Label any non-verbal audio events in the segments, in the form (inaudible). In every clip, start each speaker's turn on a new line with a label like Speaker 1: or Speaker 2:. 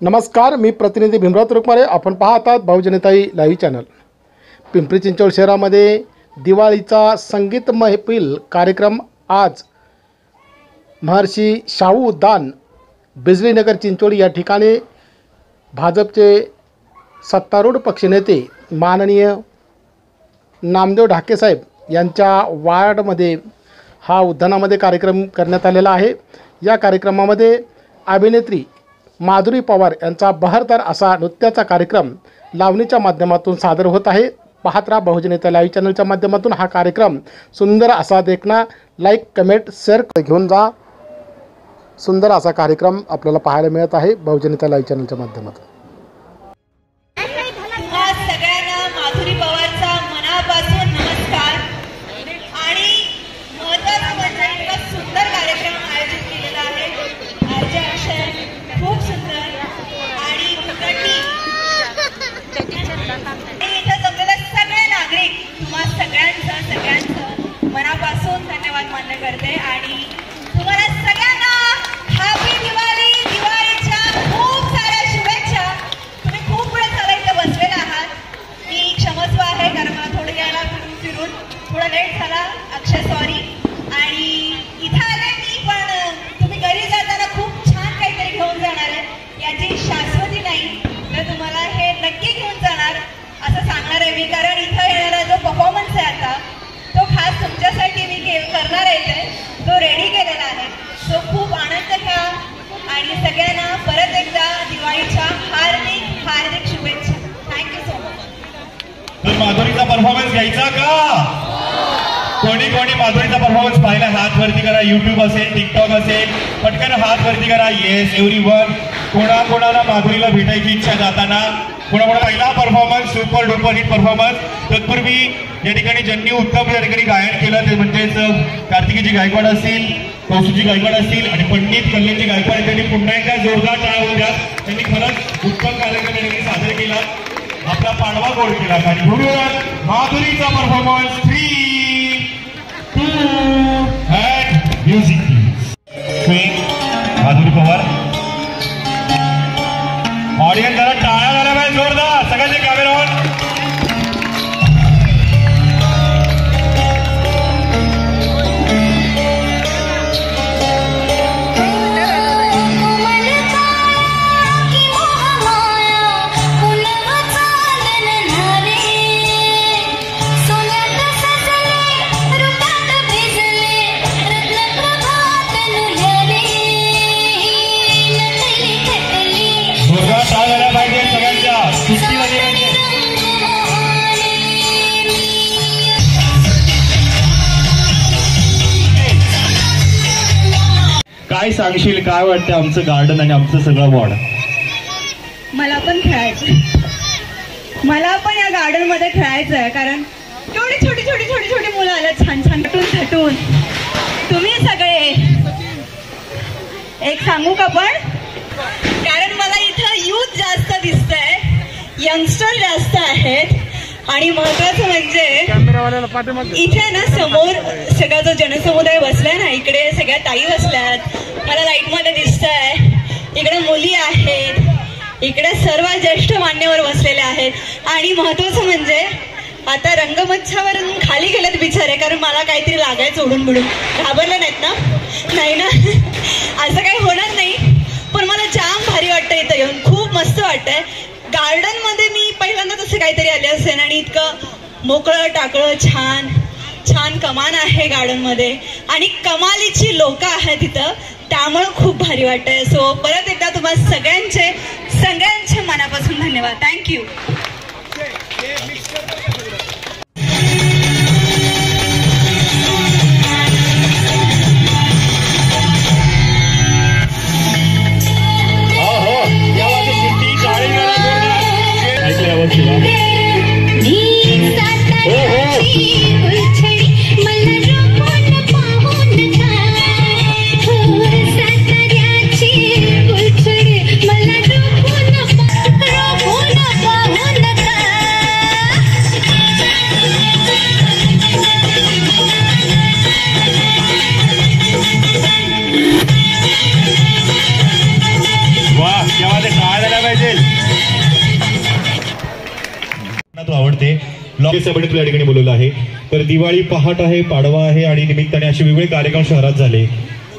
Speaker 1: नमस्कार मी प्रतिनिधी भीमराव तुरुकमारे. आपण पाहतात बहुजनताई लाईव्ह चॅनल. पिंपरी चिंचवड शहरामध्ये दिवाळीचा संगीत महफिल कार्यक्रम आज. महर्षी शाहू उद्यान बिजलीनगर चिंचोली या ठिकाणी भाजपचे सत्तारूढ पक्षनेते माननीय नामदेव ढाकेसाहेब यांच्या वार्डमध्ये हा उद्यानामध्ये कार्यक्रम करण्यात आलेला आहे. या कार्यक्रमामध्ये अभिनेत्री माधुरी पवार यांचा बहरदार असा नृत्याचा कार्यक्रम लावणीच्या माध्यमातून सादर होत आहे. पाहत राहा बहुजनेता लाईव्ह चॅनलच्या माध्यमातून हा कार्यक्रम. सुंदर असा देखना लाईक कमेंट शेअर घेऊन जा. सुंदर असा कार्यक्रम आपल्याला पाहायला मिळत आहे बहुजनेता लाईव्ह चॅनलच्या माध्यमातून.
Speaker 2: फिरून थोडा लेट झाला. अक्षय सॉरी आणि इथं आले मी पण तुम्ही घरी जाताना खूप छान काहीतरी घेऊन जाणार आहे. याची शाश्वती नाही तर तुम्हाला हे नक्की घेऊन जाणार असं सांगणार आहे मी. कारण इथं येणारा जो परफॉर्मन्स आहे आता तो खास तुमच्यासाठी मी के करणार आहे तो रेडी केलेला आहे. तो खूप आनंद घ्या. आणि सगळ्यांना परत एकदा दिवाळीच्या हार्दिक हार्दिक शुभेच्छा थँक्यू सो मच
Speaker 3: तर माधुरीचा परफॉर्मन्स घ्यायचा का? कोणी कोणी माधुरीचा परफॉर्मन्स पाहिला हात वरती करा. युट्यूब असेल टिकटॉक असेल पटकन हात वरती करा. येस एव्हरी वन कोणा कोणाला माधुरीला भेटायची इच्छा जाताना कोणा कोणा पहिला performance super duper hit performance तत्पूर्वी या ठिकाणी ज्यांनी उत्तम या ठिकाणी गायन केलं ते म्हणजेच कार्तिकीची गायकवाड असतील कौशुची गायकवाड असतील आणि पंडित कल्याणची गायकवाड त्यांनी पुन्हा एकदा जोरदार टाळा होऊन द्या त्यांनी खरंच उत्तम कार्यक्रम या ठिकाणी सादर केला आपला पाडवा गोड केला आणि म्हणून माधुरीचा performance three two and music Madhuri Pawar. वगैरे काय सांगशील काय वाटतं आमचं गार्डन आणि आमचं सगळं वॉर्ड
Speaker 2: मला पण खेळायचं मला पण या गार्डनमध्ये खेळायचं आहे कारण केवढी छोटी छोटी छोटी छोटी मुलं आलं छान छान. थटून थटून तुम्ही सगळे. एक सांगू का पण? कारण मला इथं युथ जास्त दिसतंय. यंगस्टर जास्त आहेत. आणि महत्वाचं म्हणजे इथे ना समोर सगळा जो जनसमुदाय बसलाय ना इकडे सगळ्या ताई बसल्यात. मला लाइटमध्ये दिसत आहे इकडे मुली आहेत. इकडे सर्व ज्येष्ठ मान्यवर बसलेले आहेत. आणि महत्वाचं म्हणजे आता रंगमंचावरून खाली गेलेत बिचारे कारण मला काहीतरी लागायचं उडून बिडून घाबरले नाहीत ना? नाही ना? (laughs) असं काही गार्डनमध्ये मी पहिल्यांदा तसं काहीतरी आले असेल आणि इतकं मोकळं टाकळं छान छान कमान आहे गार्डनमध्ये आणि कमालीची लोक आहेत तिथं त्यामुळं खूप भारी वाटतंय. सो परत एकदा तुम्हाला सगळ्यांचे सगळ्यांचे मनापासून धन्यवाद. थँक्यू
Speaker 4: मला
Speaker 3: तो तुला या ठिकाणी बोलवलं आहे तर दिवाळी पहाट आहे पाडवा आहे आणि निमित्ताने असे वेगवेगळे कार्यक्रम शहरात झाले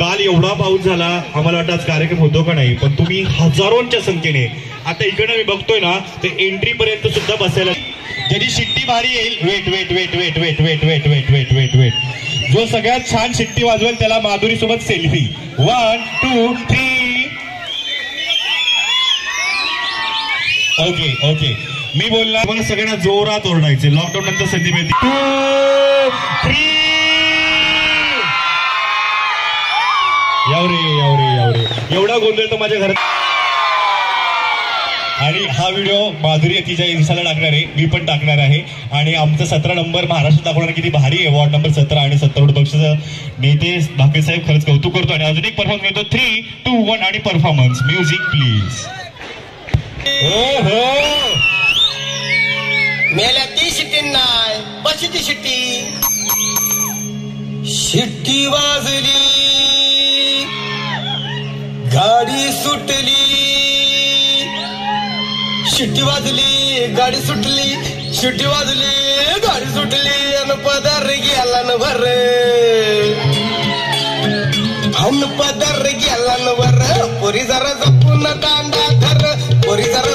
Speaker 3: काल एवढा पाऊस झाला आम्हाला वाटतं आज कार्यक्रम होतो का नाही पण तुम्ही हजारोंच्या संख्येने आता इकडनं मी बघतोय ना ते एंट्री पर्यंत सुद्धा बसायला ज्याची शिट्टी भारी येईल wait wait wait wait wait wait wait wait wait wait wait जो सगळ्यात छान शिट्टी वाजवेल त्याला माधुरी सोबत selfie one two three okay okay मी बोलणार मला सगळ्यांना जोरात ओरडायचे. लॉकडाऊन नंतर संधी मिळते. टू थ्री यावरे यावरे यावरे. एवढा गोंधळ तर माझ्या घरात आणि हा व्हिडिओ माधुरी तिच्या इन्स्टाला टाकणार आहे. मी पण टाकणार आहे. आणि आमचा सतरा नंबर महाराष्ट्र दाखवणार किती भारी आहे. वॉर्ड नंबर सतरा आणि सत्तर पक्षाचं नेते भाकरे साहेब खरंच कौतुक करतो. आणि अजून एक परफॉर्मन्स घेतो थ्री टू वन आणि परफॉर्मन्स म्युझिक प्लीज हो हो.
Speaker 4: मेल्या ती शिट्टी नाय बशीची शिट्टी शिट्टी वाजली गाडी सुटली. शिट्टी वाजली गाडी सुटली शिट्टी वाजली गाडी सुटली अन पदार गेला न भर अन पदार गेला न भर पोरी जरा जपून दांडा धर पोरी जरा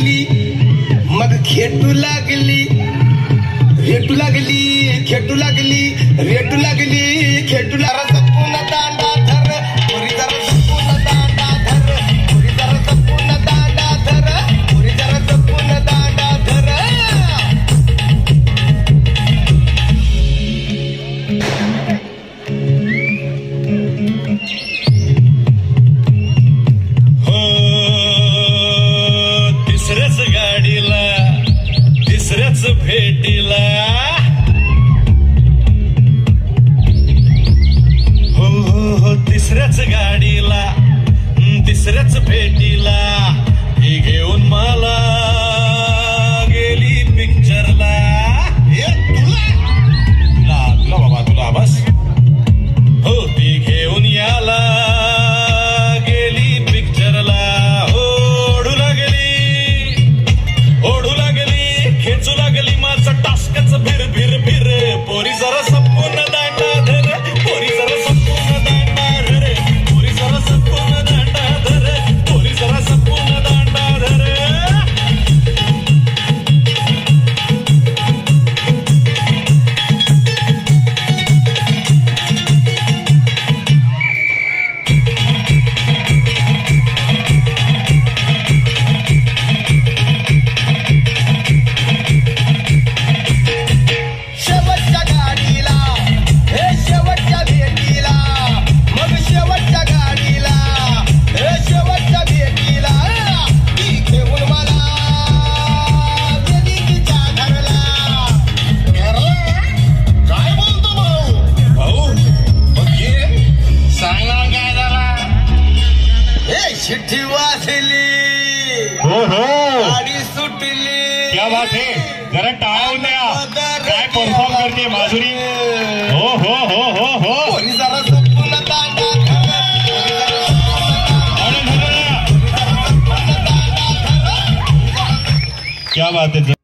Speaker 4: लागली मग खेटू लागली रेटू लागली खेटू लागली रेटू लागली खेटू
Speaker 3: लागली. गाडीला तिसऱ्याच भेटीला ही घेऊन मला क्या बात है। जरा टाळ्या होऊन द्या काय परफॉर्म करते माधुरी। हो हो हो हो हो।
Speaker 4: पोरी जरा जपून दांडा धर पोरी जरा
Speaker 3: अरे धरा. क्या बात है